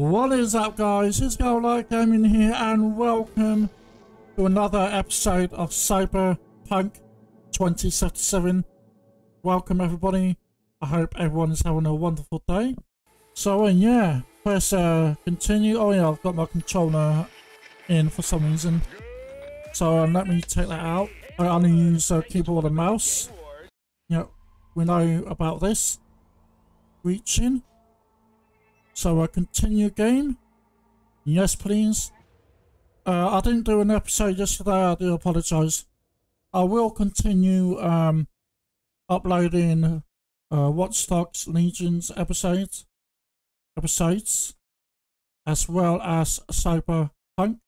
What is up guys, it's Go Like Gaming here and welcome to another episode of Cyberpunk 2077. Welcome everybody, I hope everyone is having a wonderful day. So uh, yeah, press uh, continue, oh yeah I've got my controller in for some reason. So uh, let me take that out, I only use uh, keyboard and mouse. Yep, we know about this. Reaching. So I continue game. Yes, please. Uh, I didn't do an episode yesterday. I do apologise. I will continue um, uploading uh, Watch Dogs Legions episodes, episodes, as well as Cyberpunk.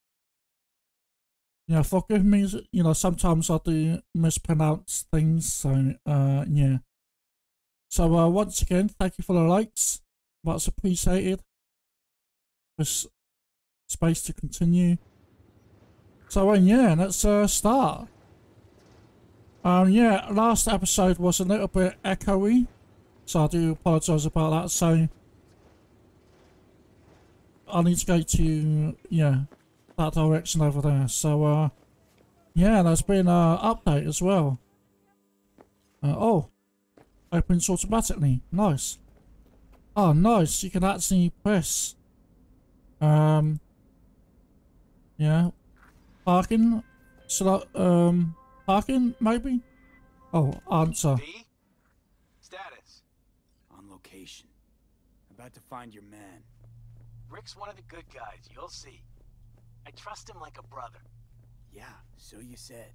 Yeah, forgive me. You know, sometimes I do mispronounce things. So, uh, yeah. So, uh, once again, thank you for the likes much appreciated. This space to continue. So uh, yeah, let's uh, start. Um, yeah, last episode was a little bit echoey, so I do apologise about that. So I need to go to yeah that direction over there. So uh, yeah, there's been an update as well. Uh, oh, opens automatically. Nice. Oh, nice. You can actually press. Um. Yeah. Parking. So, um. Parking, maybe? Oh, answer. V? Status. On location. About to find your man. Rick's one of the good guys, you'll see. I trust him like a brother. Yeah, so you said.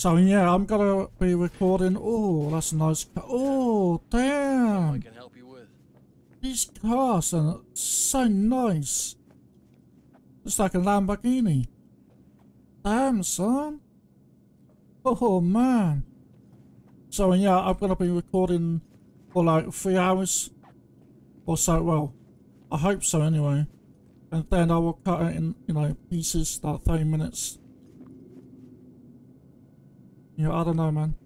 So yeah, I'm gonna be recording. Oh, that's a nice car. Oh, damn! I can help you with. These cars are uh, so nice. It's like a Lamborghini. Damn, son. Oh man. So yeah, I'm gonna be recording for like three hours or so. Well, I hope so anyway. And then I will cut it in, you know, pieces, like 30 minutes. Yeah, I don't know, man.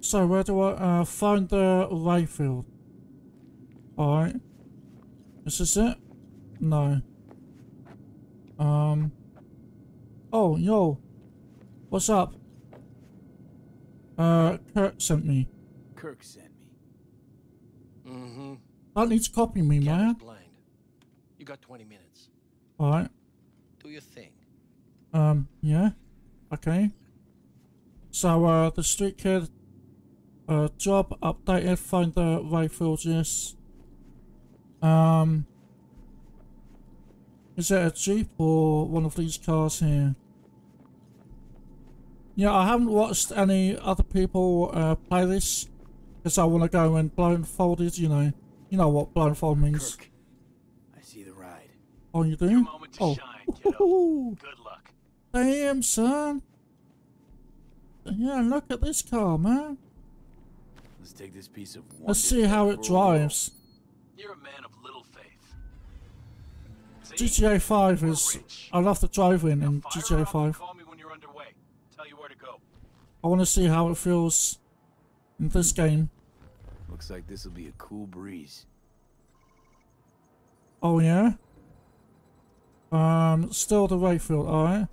So, where do I uh, find the Rayfield? Alright. Is this it? No. Um. Oh, yo. What's up? Uh, Kirk sent me. Kirk sent me. Mm-hmm. That needs to copy me, man. blind. You got 20 minutes. Alright. Do your thing. Um, yeah. Okay. So, uh, the street kid, uh, job updated, find the yes. Um, is it a Jeep or one of these cars here? Yeah, I haven't watched any other people, uh, play this, because I want to go in blindfolded, you know. You know what blindfold means. Kirk. I see the ride. Oh, you do? Your moment to oh. shine. Good luck. Damn, son. Yeah, look at this car, man. Let's take this piece of Let's see how it drives. You're a man of little faith. GTA 5 is... I love the driving in GTA up and 5. Call me when you're underway. Tell you where to go. I want to see how it feels in this game. Looks like this will be a cool breeze. Oh, yeah? Um, still the Rayfield, alright.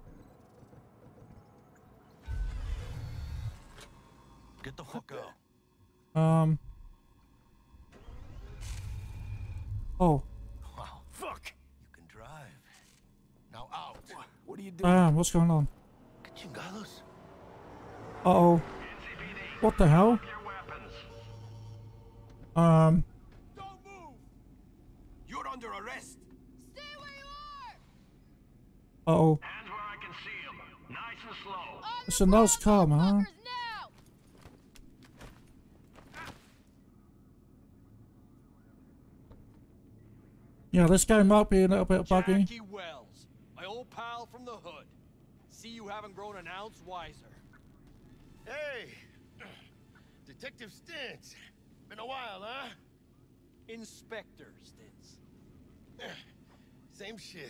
Get the fuck out. Um... Oh, Wow. Fuck! You can drive. Now out. What are you doing? damn, what's going on? Chingados. Uh-oh. What the hell? Um, Don't move! You're under arrest! Stay where you are! uh-oh. Hands where I can see 'em. Nice and slow. On It's the a nice ground, car, man. Motherfuckers, now! Yeah, this game might be a little bit buggy. Jackie Welles, my old pal from the hood. See you haven't grown an ounce wiser. Hey, Detective Stintz. Been a while, huh? Inspector Stintz. Same shit.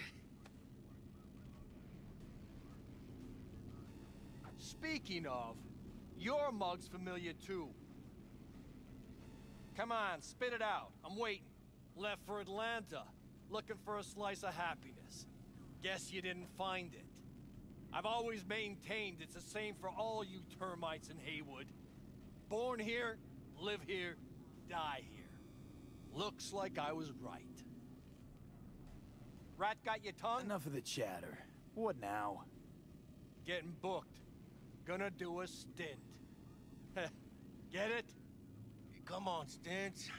Speaking of, your mug's familiar too. Come on, spit it out. I'm waiting. Left for Atlanta, looking for a slice of happiness. Guess you didn't find it. I've always maintained it's the same for all you termites in Heywood. Born here, live here, die here. Looks like I was right. Rat got your tongue? Enough of the chatter. What now? Getting booked. Gonna do a stint. Get it? Come on, Stance.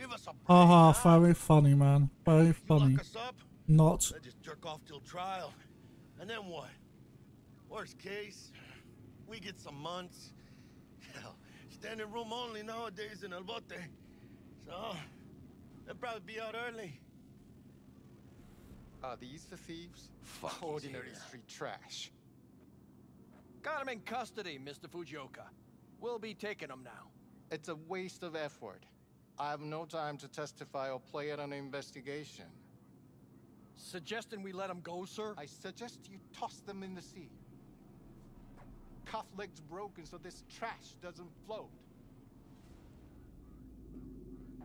Give us a break. Haha, huh? very funny, man. Very funny. lock us up, Not. I just jerk off till trial. And then what? Worst case, we get some months. Hell, standing room only nowadays in El Bote. So, they'll probably be out early. Are these the thieves? Fuck, Ordinary yeah. street trash. Got him in custody, Mr. Fujioka. We'll be taking him now. It's a waste of effort. I have no time to testify or play at an investigation. Suggesting we let him go, sir? I suggest you toss them in the sea. Cuff legs broken so this trash doesn't float.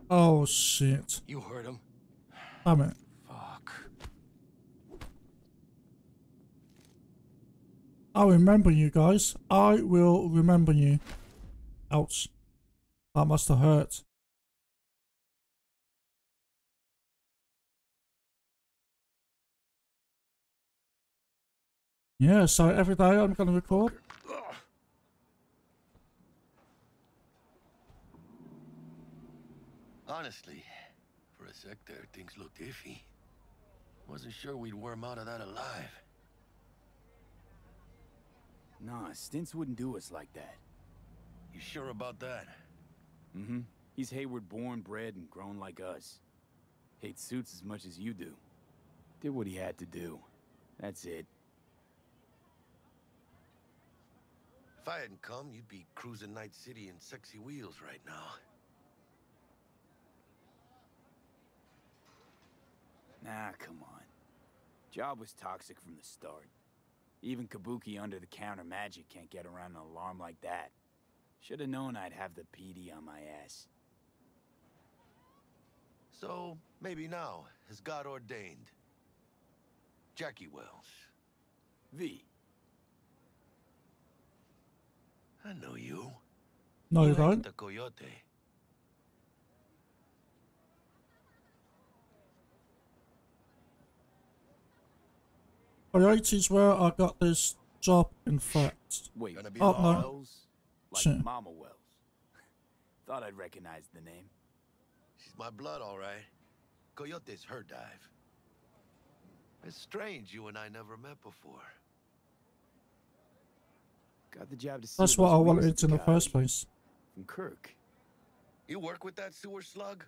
Oh, shit. You heard him. Damn it. Fuck. I'll remember you guys. I will remember you. Ouch. That must have hurt. Yeah, so every day I'm going to record. Honestly, for a sec there, things looked iffy. Wasn't sure we'd worm out of that alive. Nah, Stints wouldn't do us like that. You sure about that? Mm-hmm. He's Heywood born, bred, and grown like us. Hates suits as much as you do. Did what he had to do. That's it. If I hadn't come, you'd be cruising Night City in sexy wheels right now. Nah, come on. Job was toxic from the start. Even Kabuki under-the-counter magic can't get around an alarm like that. Should have known I'd have the PD on my ass. So, maybe now, as God ordained. Jackie Welles. V, I know you. No, you ain't don't. The coyote. Coyotes where I got this job, in fact. wait, Gonna be Oh, no. Welles? Like Shit. Mama Welles. Thought I'd recognize the name. She's my blood, all right. Coyote's her dive. It's strange you and I never met before. Got the job to see That's what I wanted at in the first place. From Kirk. You work with that sewer slug?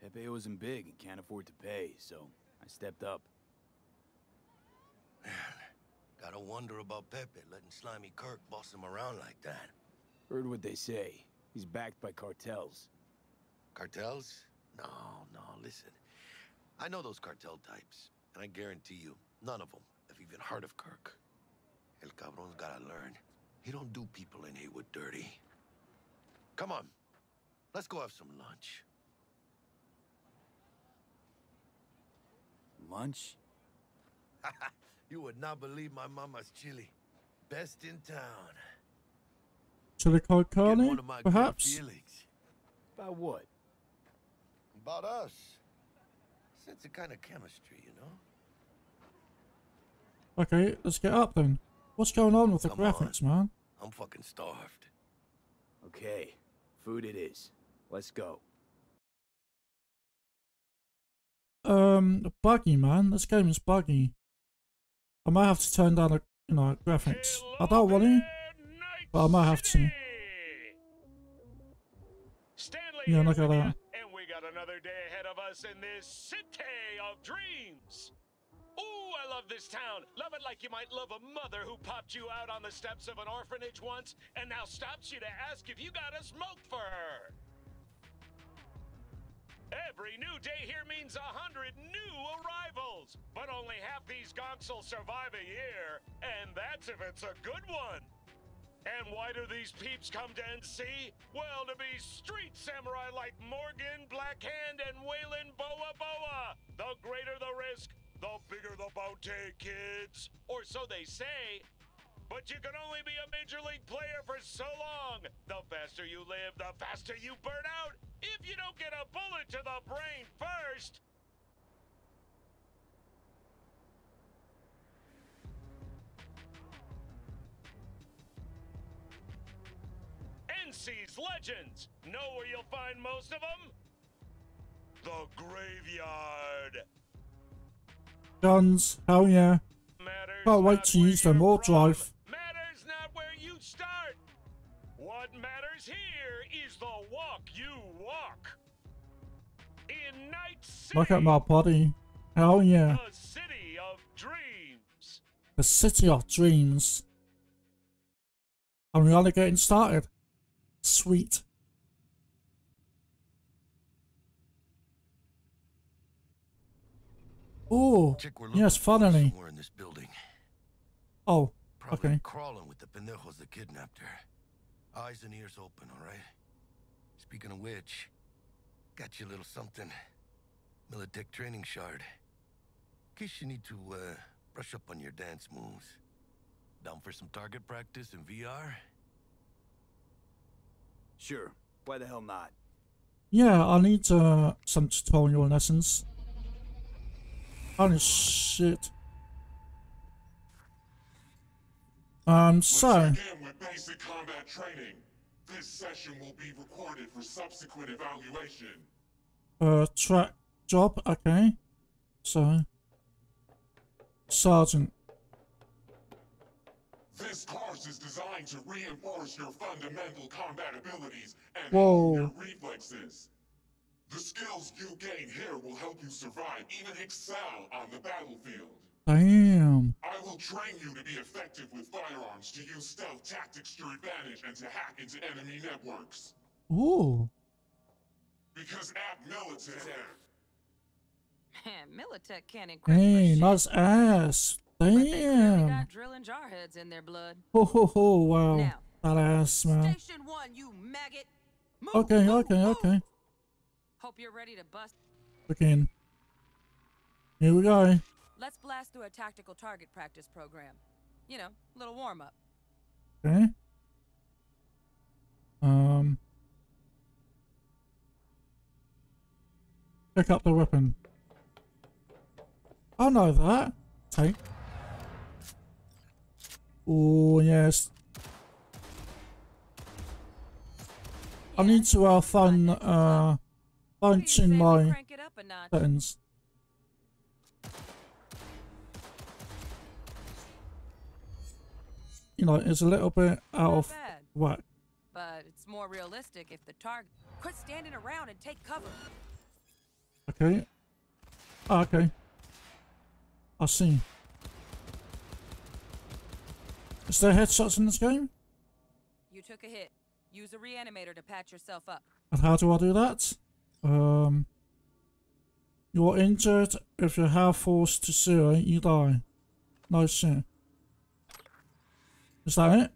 Pepe wasn't big and can't afford to pay, so I stepped up. Gotta wonder about Pepe letting Slimy Kirk boss him around like that. Heard what they say. He's backed by cartels. Cartels? No, no, listen. I know those cartel types, and I guarantee you, none of them have even heard of Kirk. El cabron's gotta learn. He don't do people in Heywood dirty. Come on, let's go have some lunch. Lunch? you would not believe my mama's chili. Best in town. Chili con Get one carne, of my good perhaps? About what? About us. Sense a kind of chemistry, you know? Okay, let's get up then. What's going on with the Come on. graphics, man? I'm fucking starved. Okay, food it is. Let's go. Um, buggy, man. This game is buggy. I might have to turn down the, you know, graphics. I don't want to, but I might have to. Stanley Yeah, here look at with that. And we got another day ahead of us in this city of dreams. Ooh, I love this town. Love it like you might love a mother who popped you out on the steps of an orphanage once and now stops you to ask if you got a smoke for her. Every new day here means a hundred new arrivals, but only half these gonks will survive a year, and that's if it's a good one. And why do these peeps come to NC? Well, to be street samurai like Morgan, Blackhand, and Weyland Boa Boa. The greater the risk, the bigger the bounty, kids. Or so they say. But you can only be a major league player for so long. The faster you live, the faster you burn out. If you don't get a bullet to the brain first. NC's legends. Know where you'll find most of them? The graveyard. Guns, hell yeah. Matters Can't wait to use them or from. drive. Matters not where you start. What matters here is the walk you walk. In Night City, Look at my body. Hell yeah. the city of dreams. The City of Dreams. And we're only getting started. Sweet. Oh, Chick we're looking yes, for finally. Somewhere in this building. Oh, Probably okay. crawling with the pendejos that kidnapped her. Eyes and ears open, all right? Speaking of which, got you a little something. Militech training shard. In case you need to, uh, brush up on your dance moves. Down for some target practice in VR? Sure. Why the hell not? Yeah, I need uh, some tutorial lessons. Holy shit. Um, so, with basic combat training. This session will be recorded for subsequent evaluation. uh, track job, okay. So, Sergeant. This course is designed to reinforce your fundamental combat abilities and Whoa. your reflexes. The skills you gain here will help you survive, even excel on the battlefield. Damn. I will train you to be effective with firearms, to use stealth tactics to your advantage, and to hack into enemy networks. Ooh. Because at Militech, Man, Militech can't encrypt Hey, for shit. nice ass. But they Damn. got drilling jarheads in their blood. Ho ho ho, wow. Now. That ass, man. Station one, you maggot. Move, Okay, move, okay, move. okay. Hope you're ready to bust. Begin. Here we go. Let's blast through a tactical target practice program. You know, little warm up. Okay. Um. Pick up the weapon. I know that. Take. Oh, yes. I need to have fun, uh, punching my Crank it up a notch. buttons. You know, it's a little bit out Not of bad, whack. but it's more realistic if the target. Quit standing around and take cover. Okay. Ah, okay. I see. Is there headshots in this game? You took a hit. Use a reanimator to patch yourself up. And how do I do that? Um, you're injured. If your health falls to zero, you die. No shit. Is that it?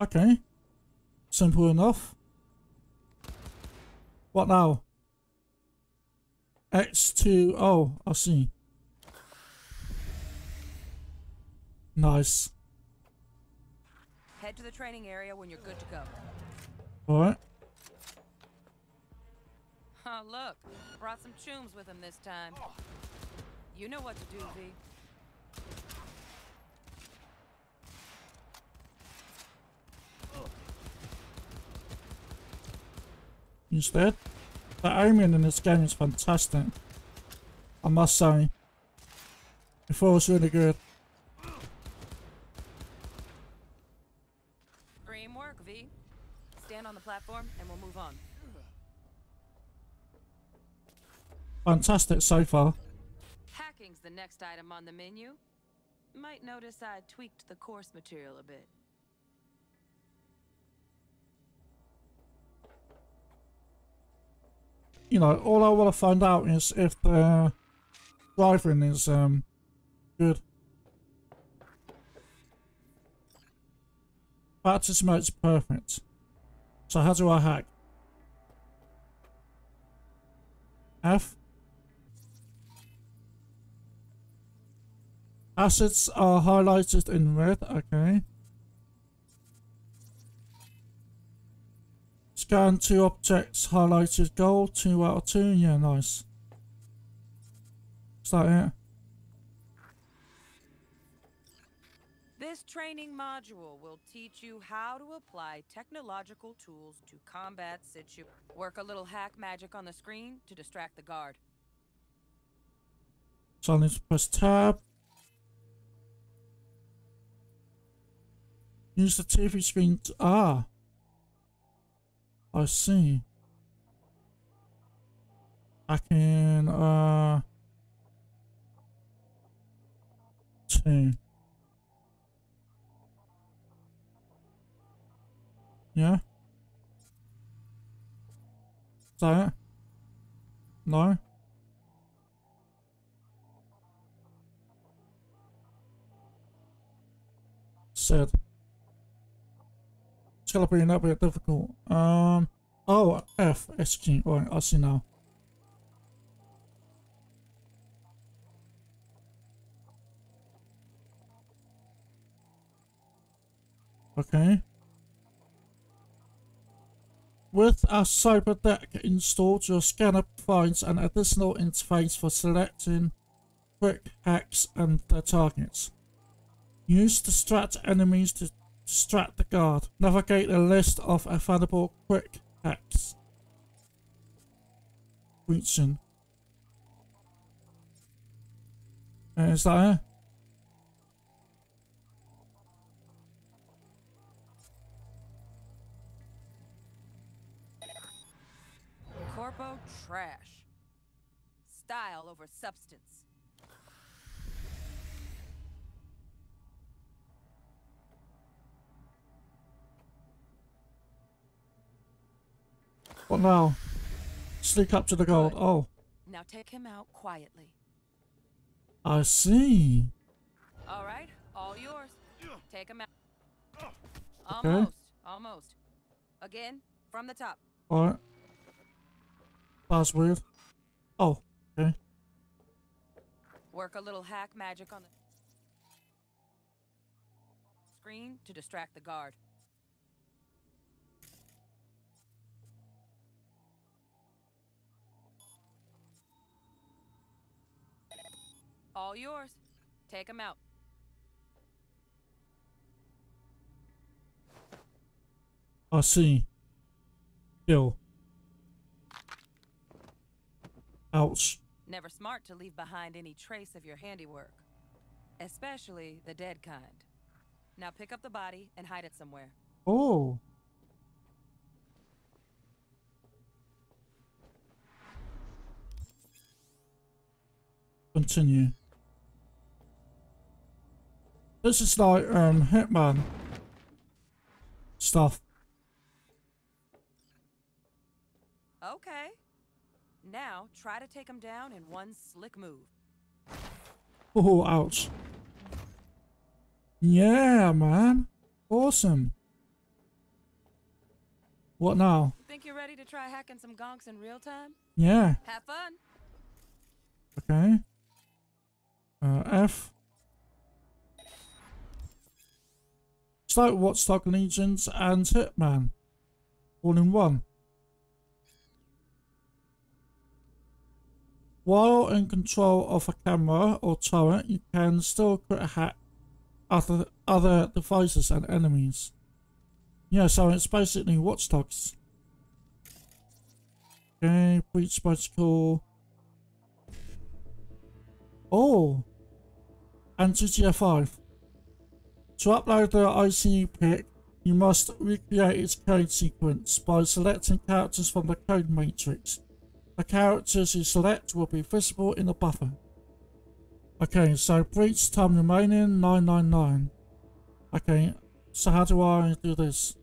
Okay. Simple enough. What now? X2. Oh, I see. Nice. Head to the training area when you're good to go. Alright. Oh, look. Brought some chooms with him this time. You know what to do, V. instead. The aiming in this game is fantastic. I must say. It feels really good. Dream work, V. Stand on the platform and we'll move on. Fantastic so far. Hacking's the next item on the menu. Might notice I tweaked the course material a bit. You know, all I want to find out is if the driving is um good. Practice makes perfect. So how do I hack? F. Assets are highlighted in red, okay. Scan two objects highlighted gold, two out of two, yeah, nice. Is that it? This training module will teach you how to apply technological tools to combat situ. Work a little hack magic on the screen to distract the guard. So I need to press tab. Use the TV screen to, ah. I see. I can, uh, two. Yeah? Is that it? No? Said. It's gonna be a difficult. Um, oh, F. Right, I see now. Okay. With a Cyber Deck installed, your scanner finds an additional interface for selecting quick hacks and their targets. Use distract enemies to distract the guard. Navigate a list of available quick hacks. Reaching. Uh, is that it? Corpo trash. Style over substance. What now? Sneak up to the gold. Oh, Now take him out quietly. I see. All right, all yours. Take him out. Oh. Okay. Almost, almost. Again, from the top. Alright. That's weird. Oh, okay. Work a little hack magic on the screen to distract the guard. All yours. Take him out. I see. Kill. Ouch. Never smart to leave behind any trace of your handiwork, especially the dead kind. Now pick up the body and hide it somewhere. Oh. Continue. This is like um Hitman stuff. Okay. Now try to take him down in one slick move. Oh, ouch. Yeah, man. Awesome. What now? Think you're ready to try hacking some gonks in real time? Yeah. Have fun. Okay. Uh, F. Like Watchdog Legions and Hitman. All in one. While in control of a camera or turret, you can still a hack other other devices and enemies. Yeah, so it's basically Watchdogs. Okay, breach protocol. Oh, and GTA 5. To upload the ICE pick, you must recreate its code sequence by selecting characters from the code matrix. The characters you select will be visible in the buffer. Okay, so breach time remaining 999. Okay, so how do I do this?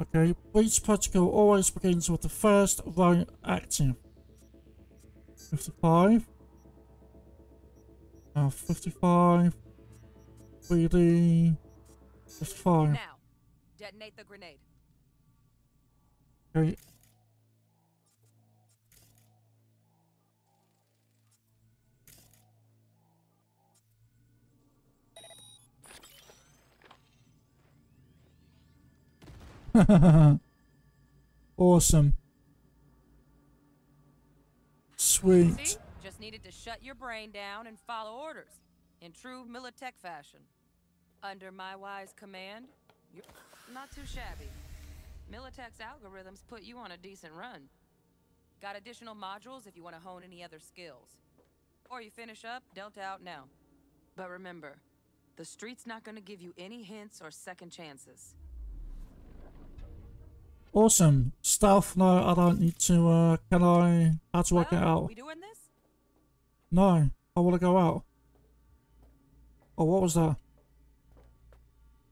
Okay, breach protocol always begins with the first row active. 55. Uh, 55. 3D. That's fine. Now, detonate the grenade. Okay. awesome. Sweet. See? Just needed to shut your brain down and follow orders. In true Militech fashion. Under my wise command, you're not too shabby. Militech's algorithms put you on a decent run. Got additional modules if you want to hone any other skills. Or you finish up, Delta out now. But remember, the street's not gonna give you any hints or second chances. Awesome. Stealth, no, I don't need to, uh, can I, how do I get Well, out? We doing this? No, I want to go out. Oh, what was that?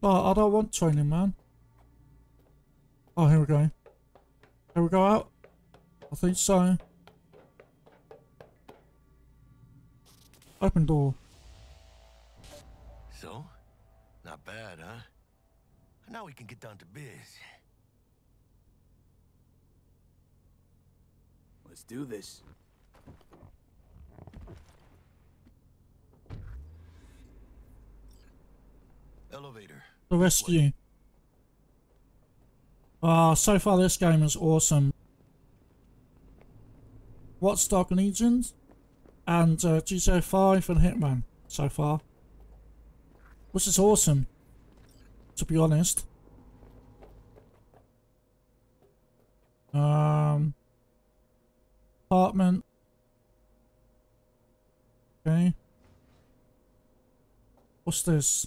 No, I don't want training, man. Oh, here we go. Here we go out? I think so. Open door. So? Not bad, huh? Now we can get down to biz. Let's do this. Elevator. The rescue. Ah, so far this game is awesome. Watchdog Legions and uh, GTA 5 and Hitman so far. Which is awesome, to be honest. Um, apartment. Okay. What's this?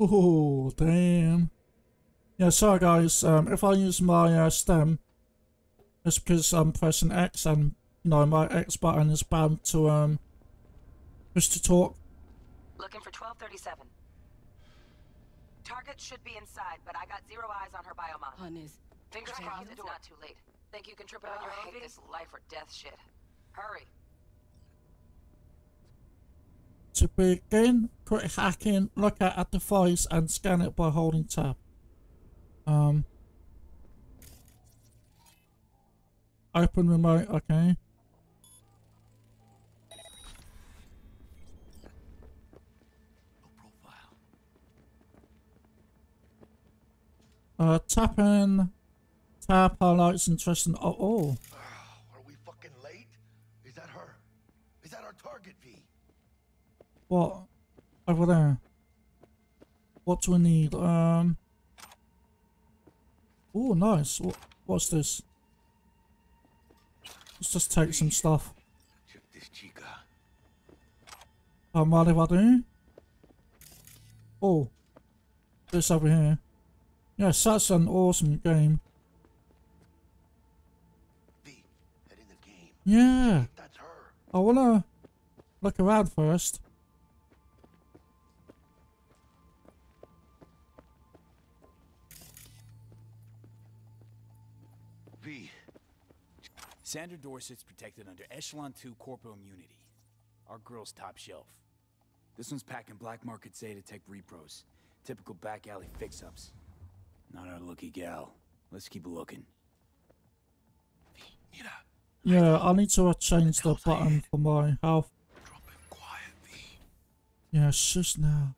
Oh, damn. Yeah, sorry guys, um, if I use my uh, stem, it's because I'm pressing X and, you know, my X button is bound to, um, push to talk. Looking for 1237. Target should be inside, but I got zero eyes on her biomon. Honest. Fingers crossed it's not too late. Think you can trip it on your hate this life or death shit. Hurry. To begin, quick hacking, look at a device and scan it by holding tab. Um, open remote, okay. Uh, tap in, tab highlights interesting. Oh, oh, Are we fucking late? Is that her? Is that our target, V? What? Over there. What do we need? Um. Oh, nice. What, what's this? Let's just take some stuff. Chica. Um, mind I do? Oh. This over here. Yes, that's an awesome game. Yeah. I wanna look around first. Sandra Dorset's protected under Echelon 2 Corporal Immunity. Our girl's top shelf. This one's packing black market Zetatech repros. Typical back alley fix-ups. Not our lucky gal. Let's keep looking. mira. Yeah, I need to change the button for my health. Drop him quiet, V. Yeah, shush now.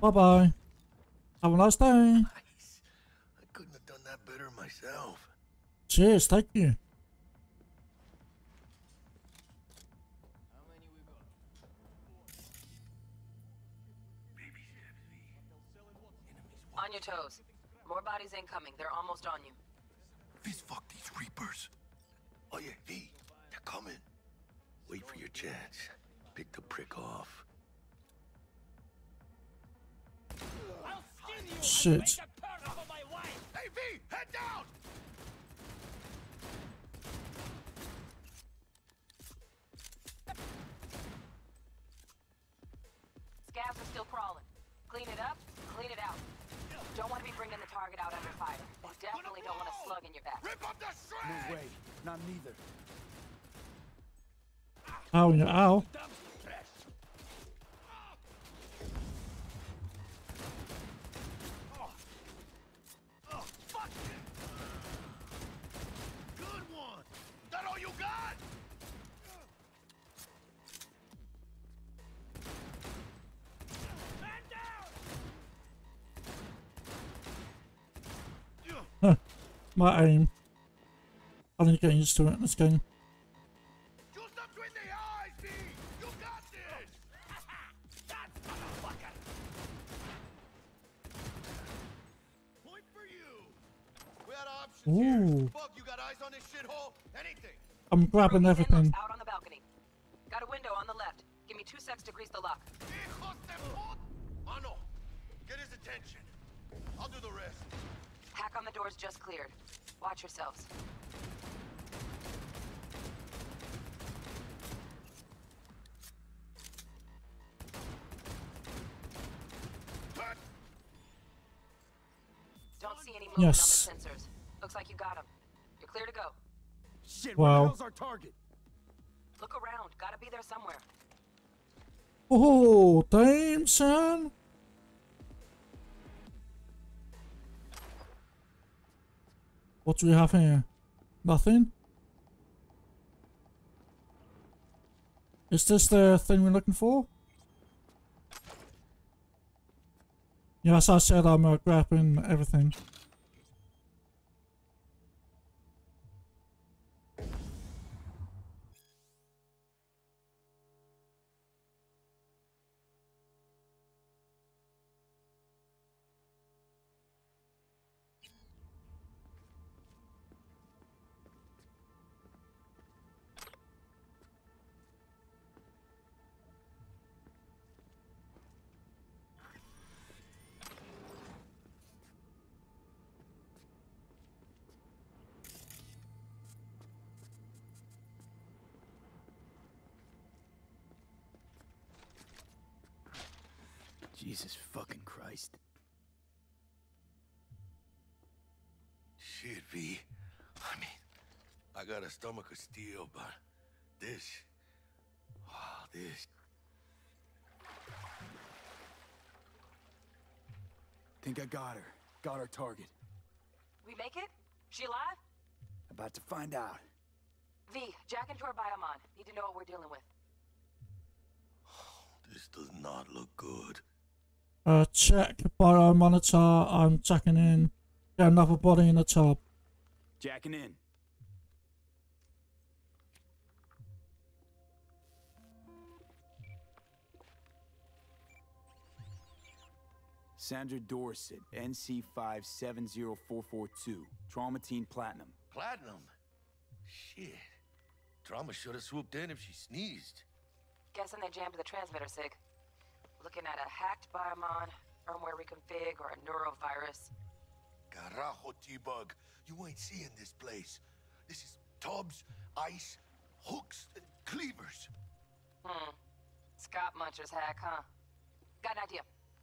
Bye bye. Have a nice day. Nice. I couldn't have done that better myself. Cheers, thank you. On your toes. More bodies incoming. They're almost on you. Fist fuck these Reapers. Oh yeah, V, they're coming. Wait for your chance. Pick the prick off. Shit. Hey V, head down! Scabs are still crawling. Clean it up, clean it out. Don't want to be bringing the target out under fire. And definitely don't want a slug in your back. Rip up the No way. Not neither. Ow, yeah, ow. My aim. I need to get used to it in this game. Just up between the eyes, V! You got this! that motherfucker! Point for you! We had options Ooh. here. Fuck, you got eyes on this shithole? Anything! I'm grabbing everything. Out on the balcony. Got a window on the left. Give me two secs to grease the lock. Hijos de put- Mano, get his attention. I'll do the rest. Hack on the doors just cleared. Watch yourselves. Don't see any movement Yes. on the sensors. Looks like you got them. You're clear to go. Shit, Wow. where the our target? Look around. Gotta be there somewhere. Oh, damn, son. What do we have here? Nothing? Is this the thing we're looking for? Yes, I said I'm uh, grabbing everything. Jesus fucking Christ. Shit, V. I mean, I got a stomach of steel, but this. Wow, this. Think I got her. Got our target. We make it? She alive? About to find out. V, jack into her biomon. Need to know what we're dealing with. This does not look good. Uh, check bio monitor. I'm checking in. Get another body in the tub. Jacking in. Sandra Dorset, NC570442, Trauma Team Platinum. Platinum? Shit. Trauma should have swooped in if she sneezed. Guessing they jammed the transmitter, Sig. Looking at a hacked biomon, firmware reconfig, or a neurovirus. Carajo, T-Bug. You ain't seeing this place. This is tubs, ice, hooks, and cleavers. Hmm. Scott Muncher's hack, huh? Got an idea.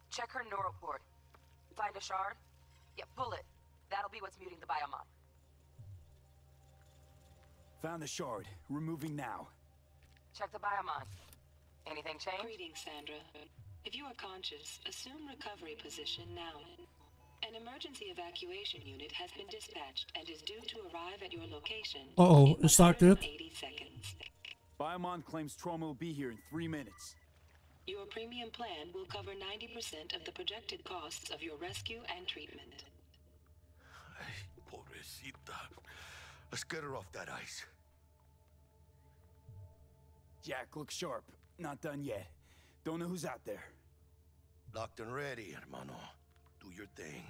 Check her neural port. Find a shard? Yeah, pull it. That'll be what's muting the biomon. Found the shard. Removing now. Check the biomon. Anything change? Greetings, Sandra. If you are conscious, assume recovery position now. An emergency evacuation unit has been dispatched and is due to arrive at your location. Uh-oh, in is that good? 180 seconds. Biomon claims trauma will be here in three minutes. Your premium plan will cover 90% of the projected costs of your rescue and treatment. Ay, pobrecita. Let's get her off that ice. Jack, look sharp. Not done yet. Don't know who's out there. Locked and ready, hermano. Do your thing.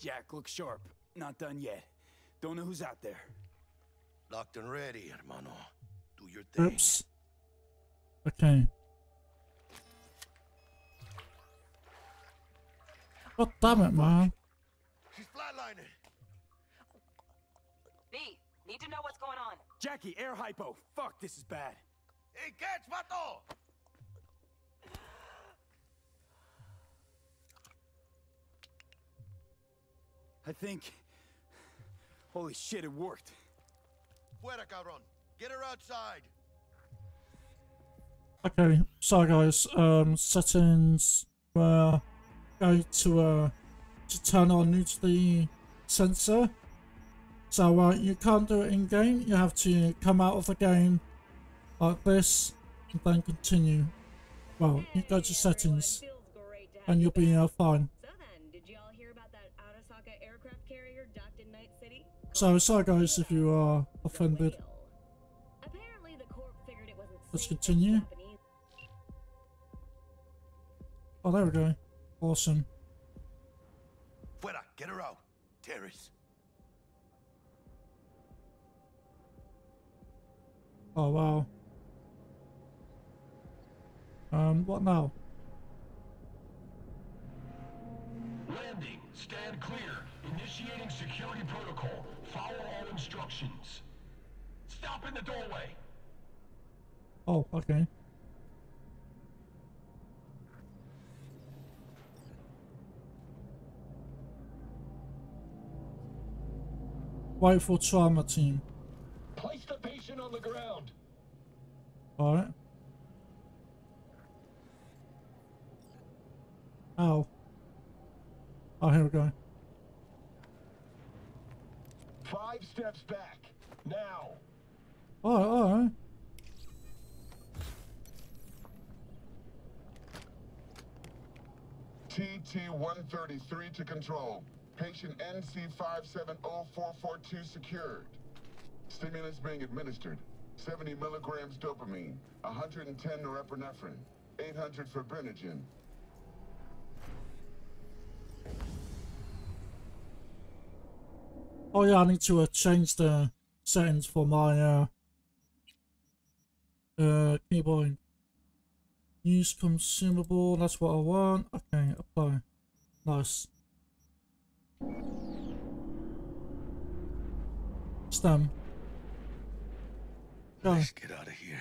Jack, look sharp. Not done yet. Don't know who's out there. Locked and ready, hermano. Do your thing. Oops. Okay. God damn it, man. She's flatlining. V, need to know what's going on. Jackie, air hypo. Fuck, this is bad. Hey, catch, vato! I think. Holy shit, it worked. Fuera, cabrón. Get her outside. Okay, so guys, um, settings where go to uh to turn on nudity sensor. So uh, you can't do it in game. You have to come out of the game like this and then continue. Well, you go to settings and you'll be uh, fine. So then, did y'all hear about that Arasaka aircraft carrier docked in Night City? So sorry guys if you are offended. Apparently, the corp figured it wasn't Let's continue. Oh, there we go. Awesome. Fuera, get her out. Terrace. Oh wow. Um, what now? Landing. Stand clear. Initiating security protocol. Follow all instructions. Stop in the doorway. Oh, okay. Wait for trauma team. Place the patient on the ground. Alright. Ow. Oh, here we go. Five steps back. Now. Oh, alright. TT-133 to control. Patient NC570442 secured. Stimulants being administered. 70 milligrams dopamine, 110 norepinephrine, 800 fibrinogen. Oh yeah, I need to uh, change the settings for my uh, uh, keyboard. Use consumable, that's what I want. Okay, apply. Nice. Stem. Go. Let's get out of here.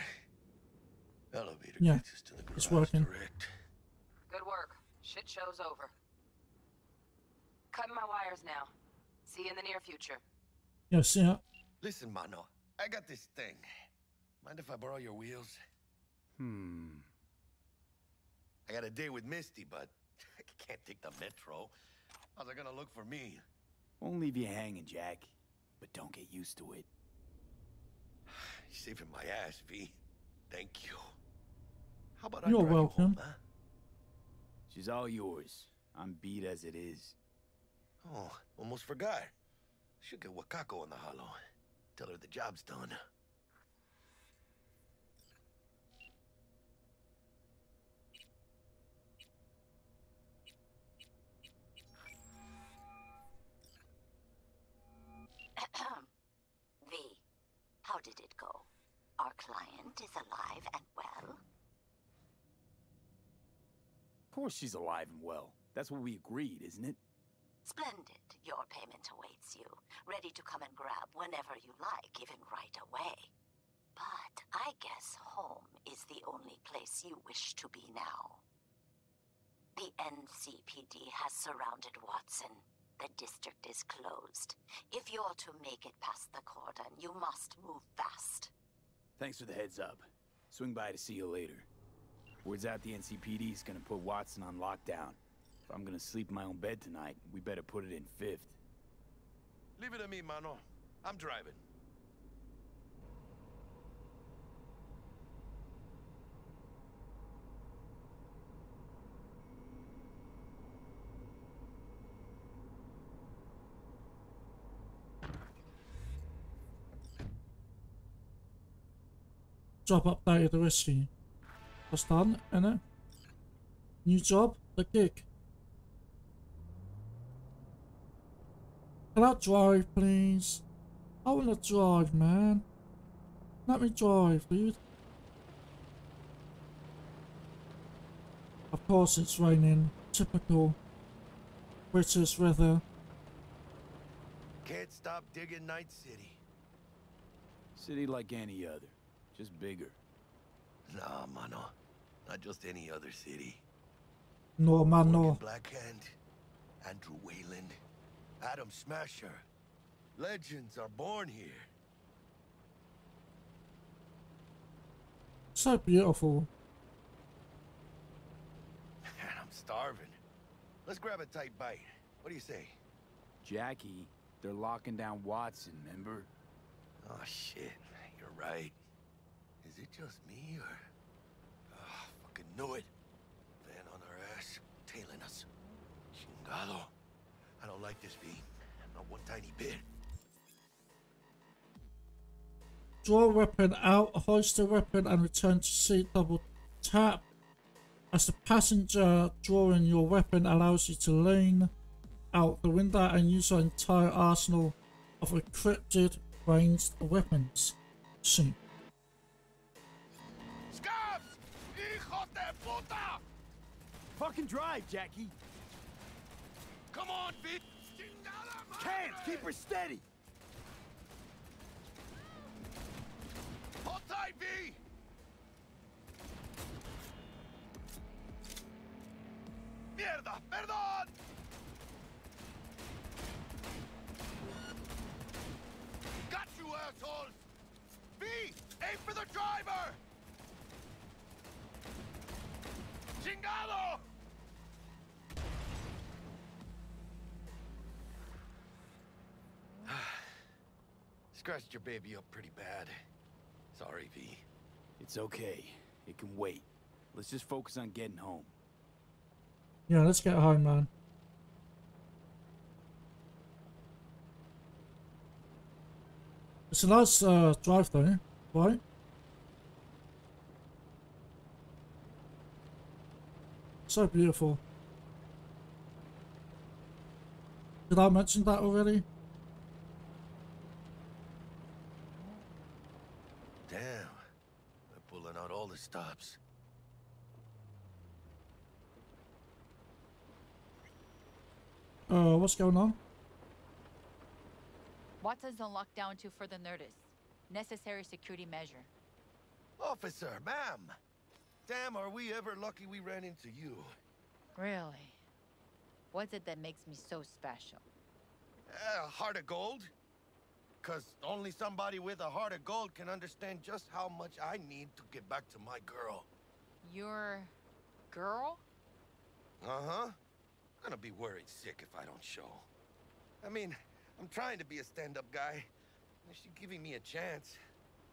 Elevator Yeah, gets us to the garage it's working. direct. Good work. Shit show's over. Cutting my wires now. See you in the near future. Yes, yeah. Listen, mano. I got this thing. Mind if I borrow your wheels? Hmm. I got a date with Misty, but I can't take the metro. How's it gonna look for me? Won't leave you hanging, Jack. But don't get used to it. You're saving my ass, V. Thank you. How about I You're drive welcome. home, huh? She's all yours. I'm beat as it is. Oh, almost forgot. Should get Wakako in the holo. Tell her the job's done. v, how did it go? Our client is alive and well? Of course she's alive and well. That's what we agreed, isn't it? Splendid. Your payment awaits you, ready to come and grab whenever you like, even right away. But I guess home is the only place you wish to be now. The NCPD has surrounded Watson. The district is closed. If you're to make it past the cordon, you must move fast. Thanks for the heads up. Swing by to see you later. Word's out the NCPD's gonna put Watson on lockdown. If I'm gonna sleep in my own bed tonight, we better put it in fifth. Leave it to me, mano. I'm driving. Job updated the whiskey. That's done, innit? New job? The gig. Can I drive, please? I want to drive, man. Let me drive, dude. Of course it's raining. Typical British weather. Can't stop digging Night City. City like any other, just bigger. Nah, mano. Not just any other city. No, man, Morgan no. Blackhand, Andrew Weyland, Adam Smasher. Legends are born here. So beautiful. Man, I'm starving. Let's grab a tight bite. What do you say? Jackie, they're locking down Watson, remember? Oh, shit. You're right. Is it just me, or... Oh, fucking knew it. Van on our ass, tailing us. Chingado. I don't like this, V. Not one tiny bit. Draw weapon out, hoist the weapon and return to seat double tap. As the passenger drawing your weapon allows you to lean out the window and use your entire arsenal of encrypted ranged weapons. Shoot. Scabs! Hijos de puta! Fucking drive, Jackie. Come on, V! Can't keep her steady. Hold tight, V! Mierda! Perdón! Got you, assholes! V! Aim for the driver! Chingado! Scratched your baby up pretty bad. Sorry, V. It's okay. It can wait. Let's just focus on getting home. Yeah, let's get home, man. It's a nice uh, drive, though, right? So beautiful. Did I mention that already? Damn. They're pulling out all the stops. Uh, what's going on? Watson's on lockdown to further notice. Necessary security measure. Officer, ma'am! Damn, are we ever lucky we ran into you. Really? What's it that makes me so special? Uh, heart of gold? Cause only somebody with a heart of gold can understand just how much I need to get back to my girl. Your girl? Uh-huh. Gonna be worried sick if I don't show. I mean, I'm trying to be a stand-up guy. and She's giving me a chance.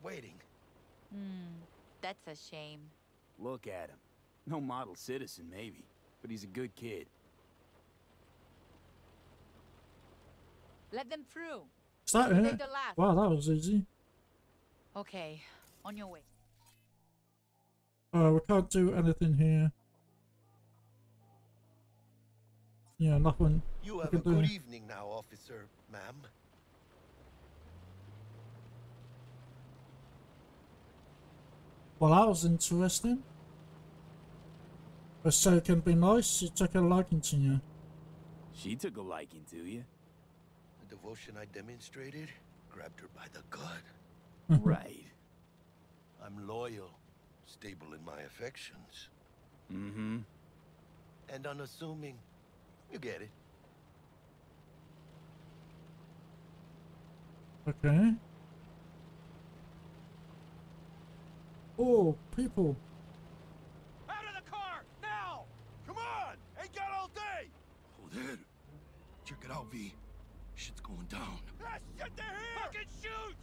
Waiting. Hmm, that's a shame. Look at him. No model citizen, maybe, but he's a good kid. Let them through. Is that it? Wow, that was easy. Okay, on your way. Uh, we can't do anything here. Yeah, nothing. You have can a do. good evening now, officer, ma'am. Well, that was interesting. But so it can be nice. She took a liking to you. She took a liking to you. The devotion I demonstrated grabbed her by the gut. right. I'm loyal, stable in my affections, Mm-hmm. and unassuming. You get it. Okay. Oh, people. Out of the car! Now! Come on! Ain't got all day! Joder. Check it out, V. Shit's going down. Ah, shit, they're here! Fucking shoot!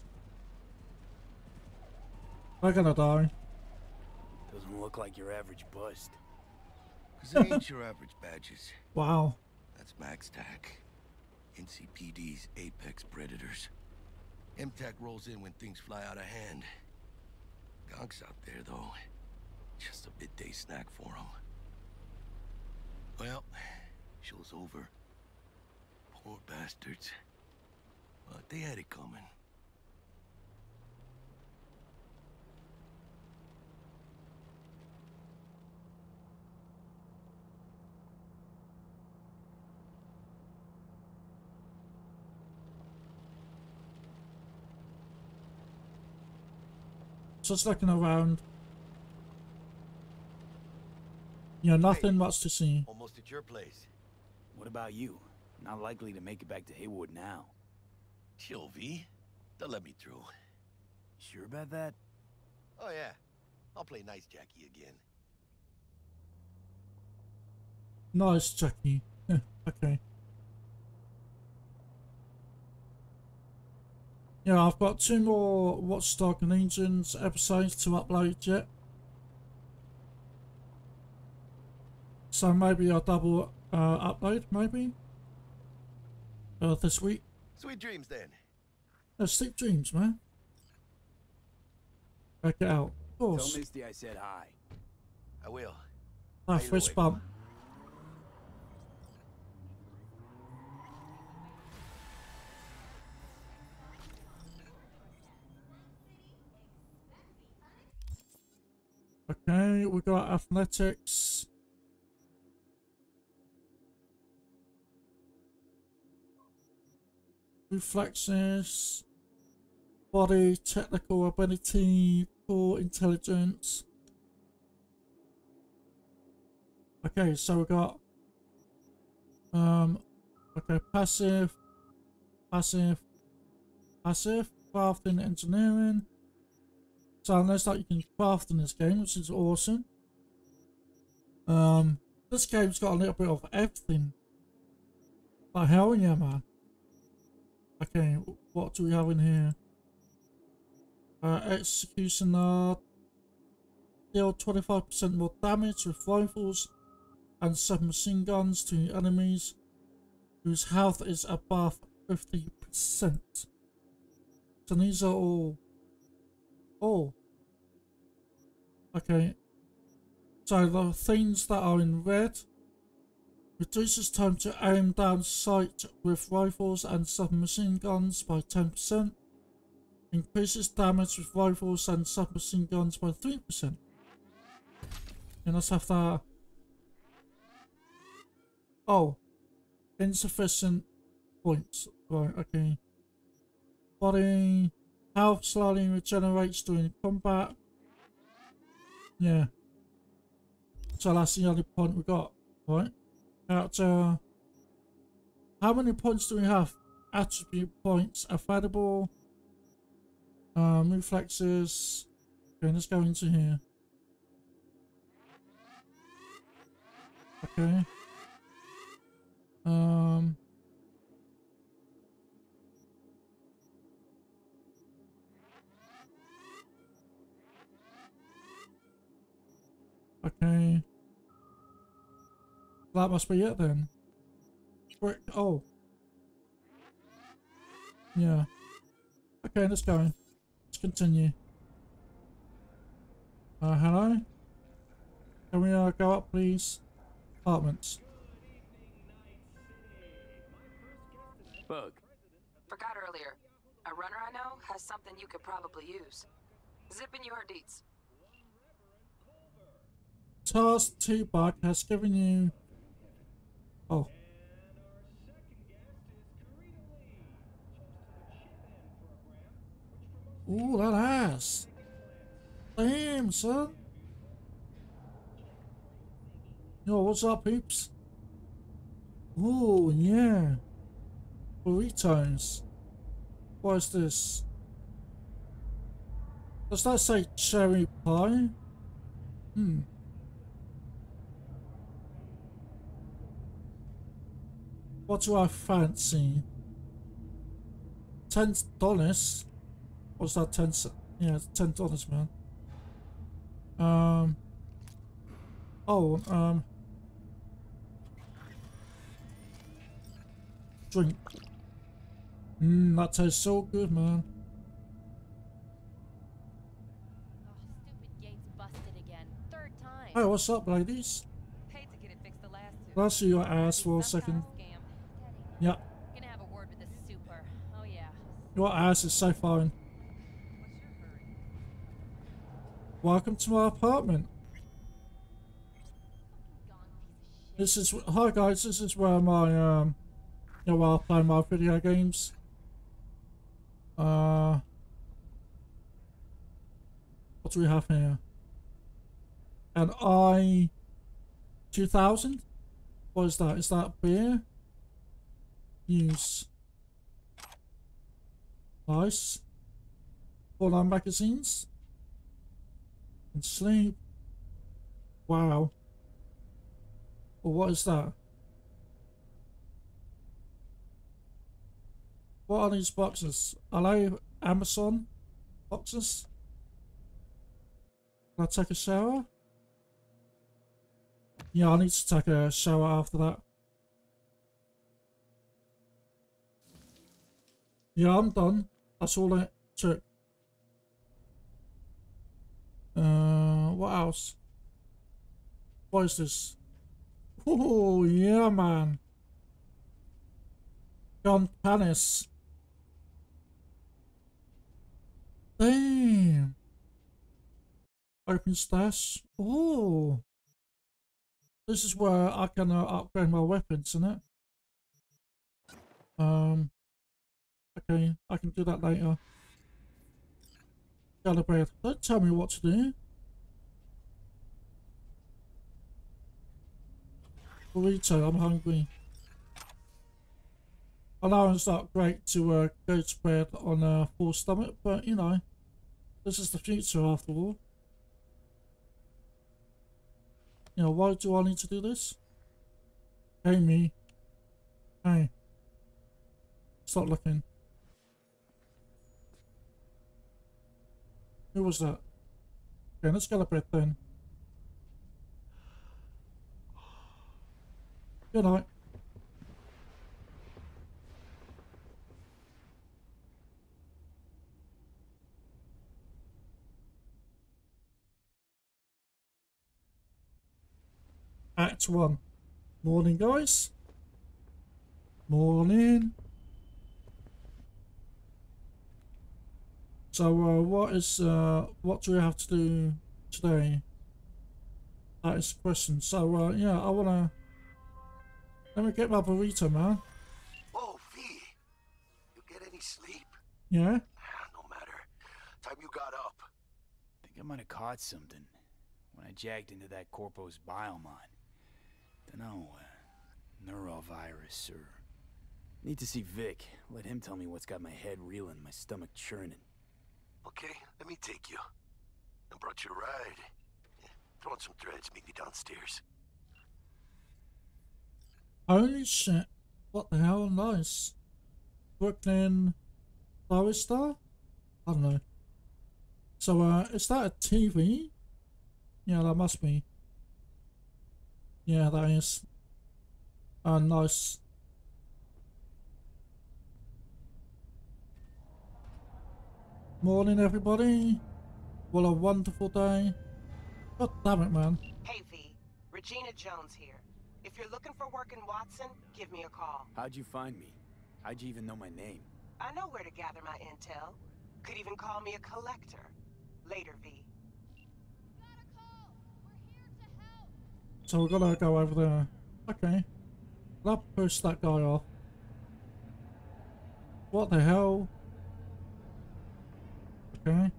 They're gonna die. Doesn't look like your average bust. Cause they ain't your average badges. Wow. That's max MaxTac. NCPD's apex predators. MTAC rolls in when things fly out of hand. Gonks out there, though. Just a midday snack for them. Well, show's over. Poor bastards. But they had it coming. Just looking around. You know, nothing much to see. Almost at your place. What about you? Not likely to make it back to Heywood now. Chill, V. They'll let me through. Sure about that? Oh, yeah. I'll play nice Jackie again. Nice, Jackie. Yeah, okay. Yeah, I've got two more Watchdog and Legions episodes to upload yet. So maybe I'll double uh, upload, maybe? Uh, this week. Sweet dreams, then. Uh, sleep dreams, man. Back it out. Of course. Tell Misty I said hi. I will. Ah, fist bump. Okay, we got athletics. Reflexes. Body, technical ability, core intelligence. Okay, so we got um okay, passive, passive, passive, crafting engineering. So it looks like you can craft in this game, which is awesome. Um this game's got a little bit of everything. Like hell yeah man. Okay, what do we have in here? Uh, executioner deal 25% more damage with rifles and submachine guns to enemies whose health is above 50%. So these are all... Oh. Okay. So the things that are in red reduces time to aim down sight with rifles and submachine guns by 10%. Increases damage with rifles and submachine guns by 3%. And let's have that. Oh. Insufficient points. Right, okay. Body. Health slowly regenerates during combat. Yeah. So that's the only point we got, right? Character. How many points do we have? Attribute points available. Um, reflexes. Okay, let's go into here. Okay. Um. Okay. That must be it then. Quick. Oh. Yeah. Okay, let's go. Let's continue. Uh, hello? Can we uh, go up, please? Apartments. Bug. Forgot earlier. A runner I know has something you could probably use. Zip in your deets. Task 2 bug has given you... Oh. Ooh, that ass. Damn, son. Yo, what's up, peeps? Ooh, yeah. Burritos. What is this? Does that say cherry pie? Hmm. What do I fancy? Ten dollars? What's that? Ten? Yeah, ten dollars, man. Um. Oh, um. Drink. Mmm, that tastes so good, man. Gates busted again. Third time. Hey, what's up, ladies? Paid to get it fixed the last two. Can I see your ass for a second? Yep. Gonna have a word with super. Oh yeah. Your ass is so fine. Welcome to my apartment. This is hi guys. This is where my um, you know, where I play my video games. Uh, what do we have here? An i. Two thousand. What is that? Is that beer? Use. ice, our magazines. And sleep. Wow. Well, what is that? What are these boxes? They Amazon boxes? Can I take a shower? Yeah, I need to take a shower after that. Yeah, I'm done. That's all it took. Uh, what else? What is this? Oh, yeah, man. John Panis. Damn. Open stash. Oh. This is where I can uh, upgrade my weapons, isn't it? Um. Okay, I can do that later. Calibrate. Don't tell me what to do. Burrito, I'm hungry. I know it's not great to uh, go to bed on a full stomach, but you know, this is the future after all. You know, why do I need to do this? Hey, me. Hey. Stop looking. Who was that? Okay, let's get a bed then. Good night. Act 1. Morning, guys. Morning. So, uh, what is, uh, what do we have to do today? That is the question. So, uh, yeah, I wanna, let me get my burrito, man. Oh, V. You get any sleep? Yeah? No matter. Time you got up. think I might have caught something when I jacked into that Corpo's biomon. Dunno, uh, neurovirus or... Need to see Vic. Let him tell me what's got my head reeling, my stomach churning. Okay, let me take you. I brought you a ride. Yeah, throw on some threads, meet me downstairs. Holy shit. What the hell? Nice. Brooklyn Flower Star? I don't know. So, uh, is that a TV? Yeah, that must be. Yeah, that is. Uh, nice. Morning, everybody. What a wonderful day. God damn it, man. Hey V, Regina Jones here. If you're looking for work in Watson, give me a call. How'd you find me? How'd you even know my name? I know where to gather my intel. Could even call me a collector. Later, V. So we're gonna go over there. Okay. I'll push that guy off. What the hell? Okay.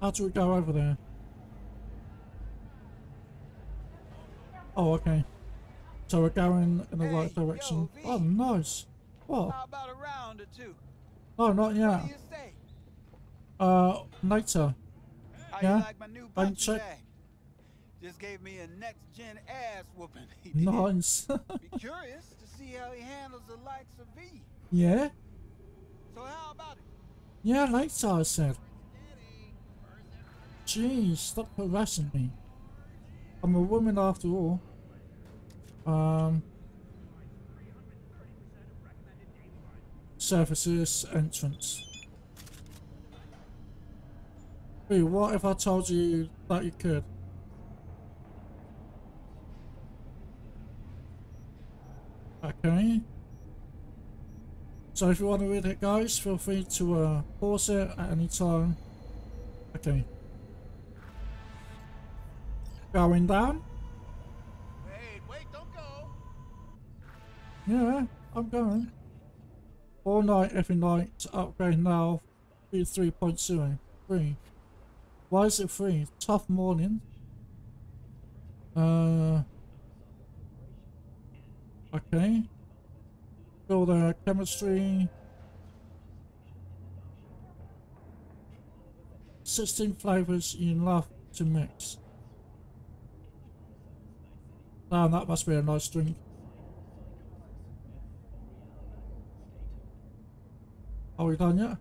How do we go over there? Oh, okay. So we're going in the right direction. oh, nice. What? How about a round or two? Oh, not yet. What do you say? Uh, later. How yeah? like my new Don't check. bag? Just gave me a next gen ass whooping. Nice. Be curious to see how he handles the likes of V. yeah? So how about it? Yeah, later, I said. Jeez, stop harassing me. I'm a woman after all. Um. Services entrance. Hey, what if I told you that you could? Okay. So if you want to read it, guys, feel free to uh, pause it at any time. Okay. Going down? Wait, wait, don't go. Yeah, I'm going. All night, every night, to upgrade now. Be 3.0. Free. Why is it free? Tough morning. Uh. Okay. Build a chemistry. 16 flavors you love to mix. Damn, that must be a nice drink. Are we done yet?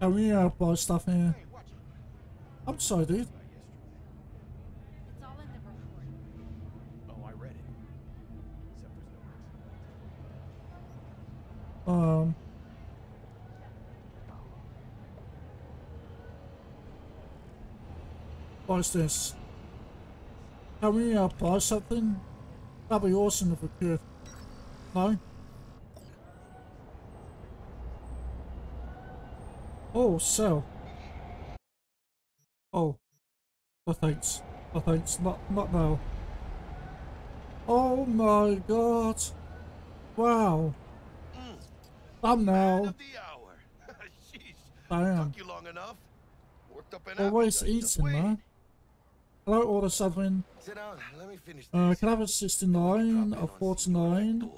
Can we uh, buy stuff here? I'm sorry, dude. Um. What's this? Can we uh, buy something? That'd be awesome if we could. No? Oh, sell. Oh. No thanks. No thanks. Not, not now. Oh my god. Wow. Thumbnail. Damn. you long enough. Worked up an Always appetite, eating, wait. man. Hello, order something. Sit down. Let me finish Uh, can I have a 69, a 49?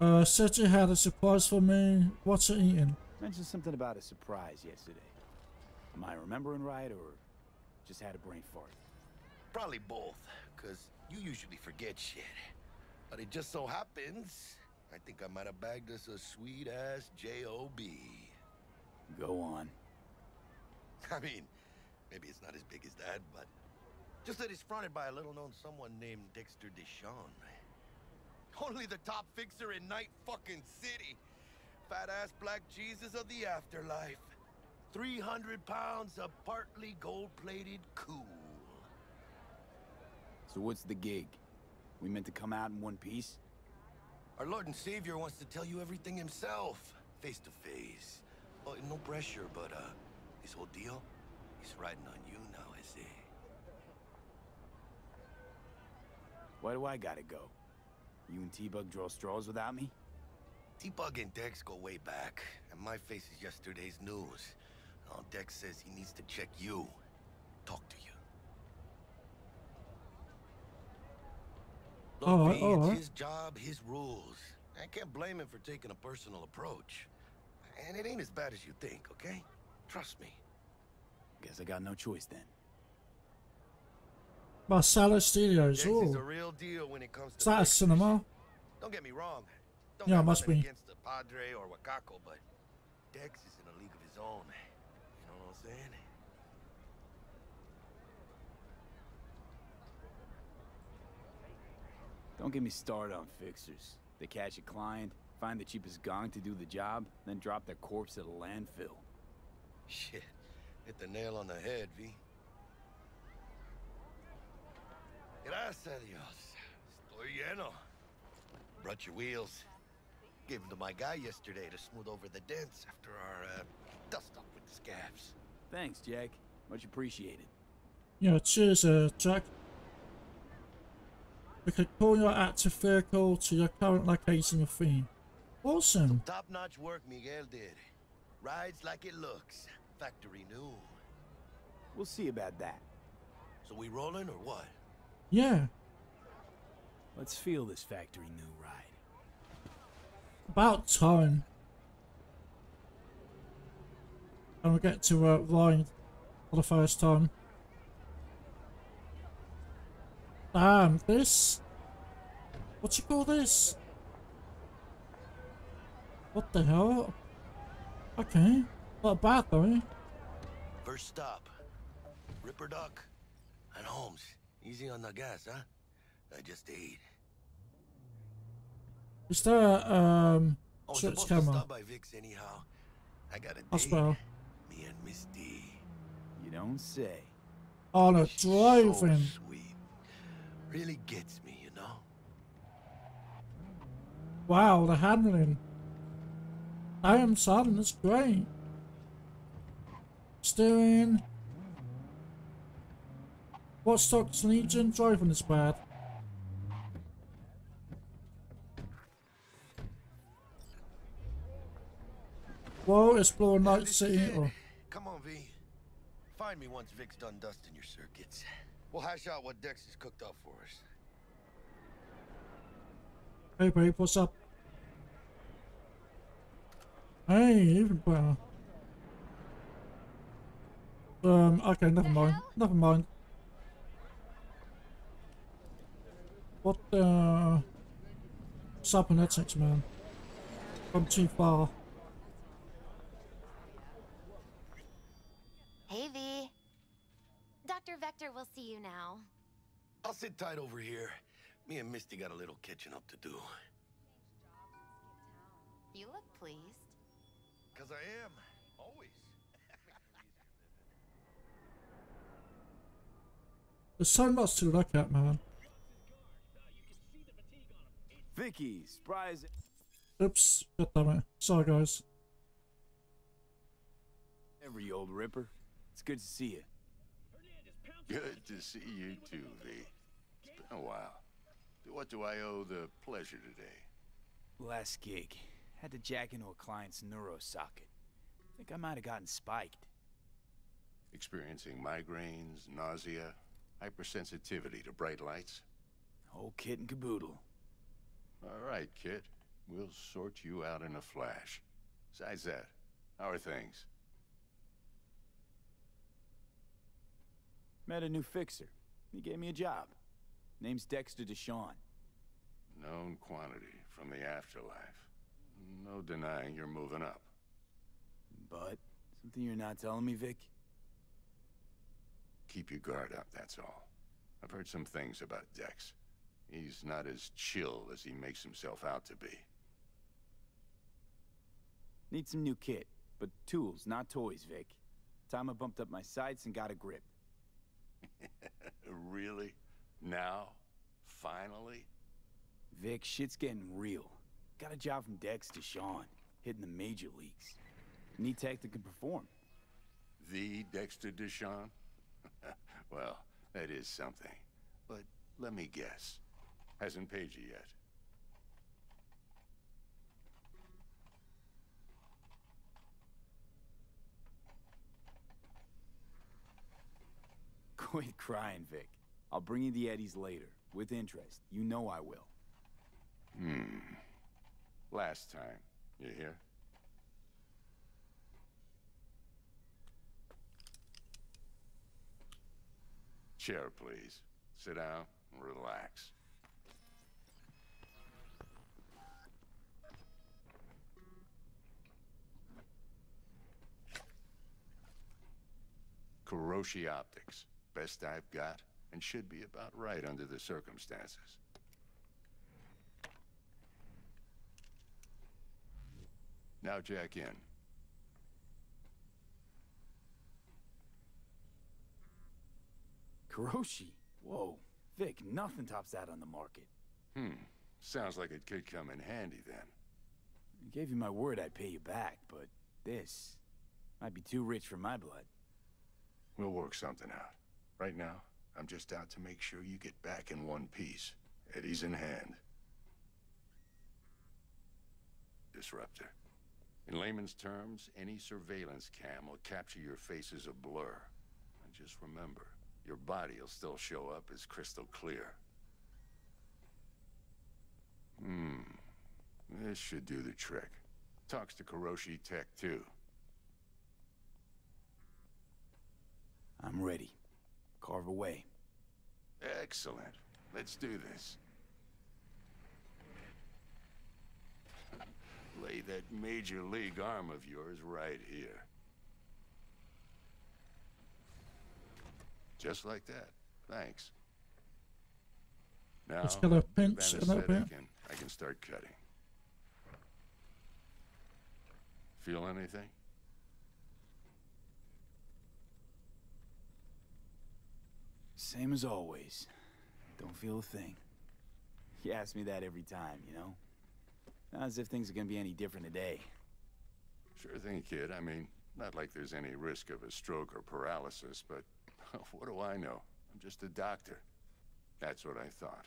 Uh, said you had a surprise for me. What's you eating? Mentioned something about a surprise yesterday. Am I remembering right, or just had a brain fart? Probably both, because you usually forget shit. But it just so happens, I think I might have bagged us a sweet-ass J.O.B. Go on. I mean, maybe it's not as big as that, but just that it's fronted by a little-known someone named Dexter Deshawn. Only the top fixer in Night fucking City. Fat-ass black Jesus of the afterlife. 300 pounds of partly gold-plated cool. So what's the gig? We meant to come out in one piece? Our Lord and Savior wants to tell you everything himself, face to face. Oh, no pressure, but uh, this whole deal, he's riding on you now, I see. Why do I gotta go? You and T-Bug draw straws without me? T-Bug and Dex go way back, and my face is yesterday's news. Now Dex says he needs to check you, talk to you. Look, Alright, V, alright. it's his job, his rules. I can't blame him for taking a personal approach. And it ain't as bad as you think, okay? Trust me. Guess I got no choice then. Marcella Studios. Dex is a Oh, real deal when it comes to is that a cinema? Don't get me wrong. Don't Yeah, it must be. against the Padre or Wakako, but Dex is in a league of his own. You know what I'm saying? Don't get me started on fixers. They catch a client, find the cheapest gonk to do the job, then drop their corpse at a landfill. Shit. Hit the nail on the head, V. Gracias a Dios. Estoy lleno. Brought your wheels. Gave them to my guy yesterday to smooth over the dents after our uh, dust up with the scabs. Thanks, Jack. Much appreciated. Yeah, cheers, uh, Jack. We could call your active vehicle to your current location of theme. Awesome. Top-notch work Miguel did. Rides like it looks. Factory new. We'll see about that. So we rolling or what? Yeah, Let's feel this factory new ride. about time. And we get to uh, ride for the first time. Damn, this? What you call this? What the hell? Okay, not bad though. First stop. Ripperdoc. And Holmes. Easy on the gas, huh? I just ate. Is there um I was Shit's supposed to camera. stop by Vic's anyhow. I got a I date. Me and Miss D. You don't say. Oh, no, driving. Really gets me, you know? Wow, the handling. I am son, it's great. Steering. What stocks Legion driving is bad. Whoa, explore Night City. Oh, Come on, V. Find me once Vic's done dusting your circuits. We'll hash out what Dex has cooked up for us. hey babe, what's up? Hey, even better. Um, okay, never mind. Never mind. What the... Cybernetics, man. Gone too far. Hey, V. Dr. Vektor will see you now. I'll sit tight over here. Me and Misty got a little catching up to do. You look pleased. Cause I am. Always. There's so much to look at, man. Vicky, surprise. Oops, God damn it. Sorry, guys. Every old ripper. It's good to see you. Good to see you too, V. Been a while. What do I owe the pleasure today? Last gig. Had to jack into a client's neuro socket. Think I might have gotten spiked. Experiencing migraines, nausea, hypersensitivity to bright lights? Whole kit and caboodle. All right, kid. We'll sort you out in a flash. Besides that, how are things? Met a new fixer. He gave me a job. Name's Dexter Deshawn. Known quantity from the afterlife. No denying you're moving up. But something you're not telling me, Vic? Keep your guard up, that's all. I've heard some things about Dex. He's not as chill as he makes himself out to be. Need some new kit, but tools, not toys, Vic. Time I bumped up my sights and got a grip. really? Now? Finally? Vic, shit's getting real. Got a job from Dex to Sean, hitting the major leagues. Need tech that can perform. The Dexter Deshawn? well, that is something. But let me guess. Hasn't paid you yet. Quit crying, Vic. I'll bring you the Eddies later, with interest. You know I will. Hmm. Last time. You hear? Chair, please. Sit down and relax. Kiroshi Optics. Best I've got, and should be about right under the circumstances. Now jack in. Kiroshi? Whoa. Vic, nothing tops that on the market. Hmm. Sounds like it could come in handy then. I gave you my word I'd pay you back, but this might be too rich for my blood. We'll work something out. Right now, I'm just out to make sure you get back in one piece. Eddie's in hand. Disruptor. In layman's terms, any surveillance cam will capture your face as a blur. And just remember, your body will still show up as crystal clear. Hmm. This should do the trick. Talks to Kiroshi Tech, too. I'm ready. Carve away. Excellent. Let's do this. Lay that major league arm of yours right here. Just like that. Thanks. Now, Just gotta do pinch a little bit. anesthetic and I can start cutting. Feel anything? Same as always. Don't feel a thing. You ask me that every time, you know? Not as if things are gonna be any different today. Sure thing, kid. I mean, not like there's any risk of a stroke or paralysis, but what do I know? I'm just a doctor. That's what I thought.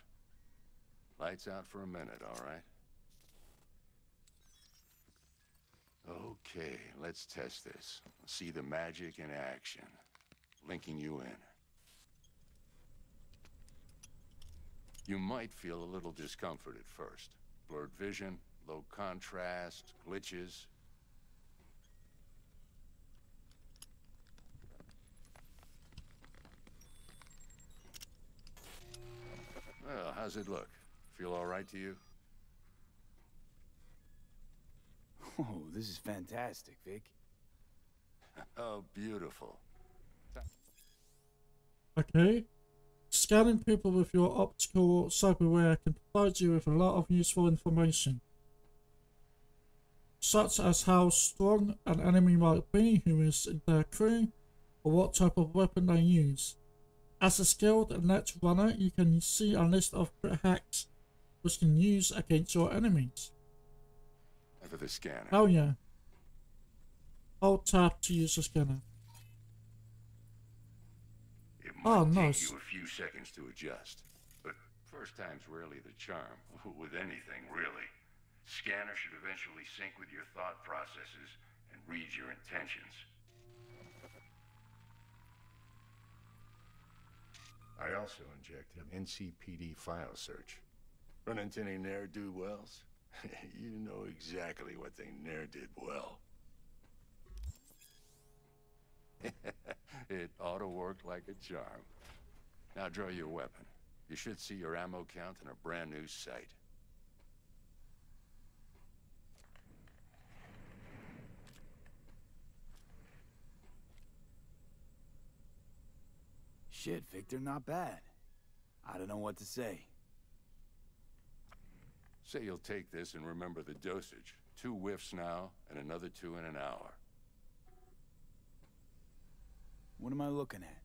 Lights out for a minute, all right? Okay, let's test this. See the magic in action. Linking you in. You might feel a little discomfort at first. Blurred vision, low contrast, glitches. Well, how's it look? Feel all right to you? Oh, this is fantastic, Vik. oh, beautiful. Okay. Scanning people with your optical cyberware can provide you with a lot of useful information, such as how strong an enemy might be, who is in their crew, or what type of weapon they use. As a skilled net runner, you can see a list of quickhacks which can use against your enemies. For the scanner. Oh yeah. Hold tab to use the scanner. It Oh, might nice. take you a few seconds to adjust. But first time's rarely the charm. With anything, really. Scanner should eventually sync with your thought processes and read your intentions. I also injected an NCPD file search. Run into any ne'er-do-wells? you know exactly what they ne'er did well. it ought to work like a charm. Now draw your weapon. You should see your ammo count in a brand new sight. Shit, Viktor, not bad. I don't know what to say. Say you'll take this and remember the dosage. Two whiffs now, and another two in an hour. What am I looking at?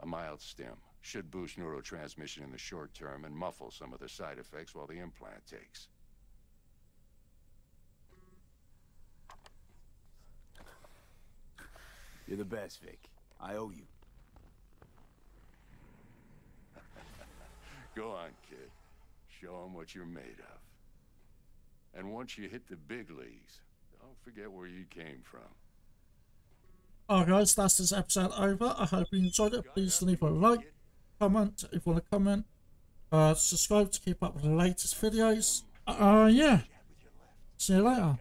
A mild stim. Should boost neurotransmission in the short term and muffle some of the side effects while the implant takes. You're the best, Vik. I owe you. Go on, kid. Show 'em what you're made of. And once you hit the big leagues, don't forget where you came from. Alright guys, that's this episode over. I hope you enjoyed it. Please leave a like, comment if you want to comment. Uh, subscribe to keep up with the latest videos. Uh, yeah. See you later.